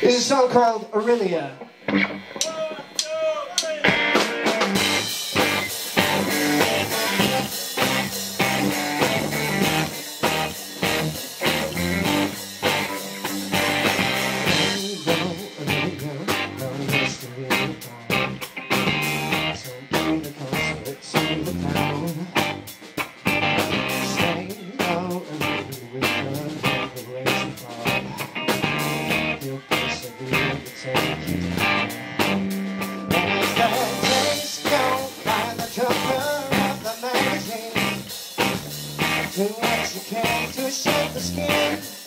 Is a song called Aurelia. Do what you can to shape the skin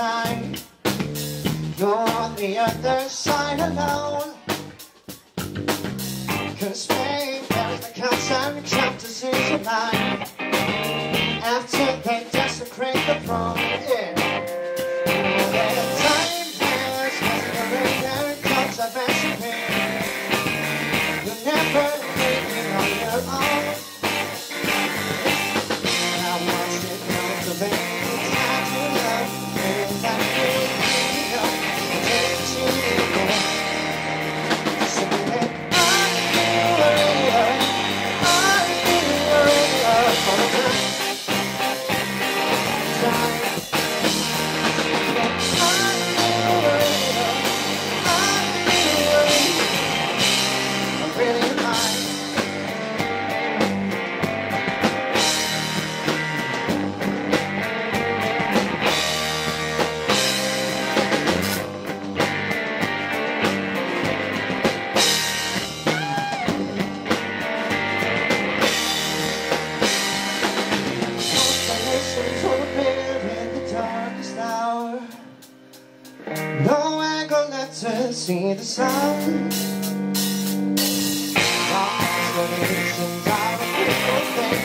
You're on the other side alone. Cause babe, there is the constant your tonight. After they desecrate the throne, yeah. Then time has masqueraded comes of You're never living on your own. to see the sun. Constellations are a beautiful thing.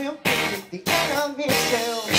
I'm the enemy still.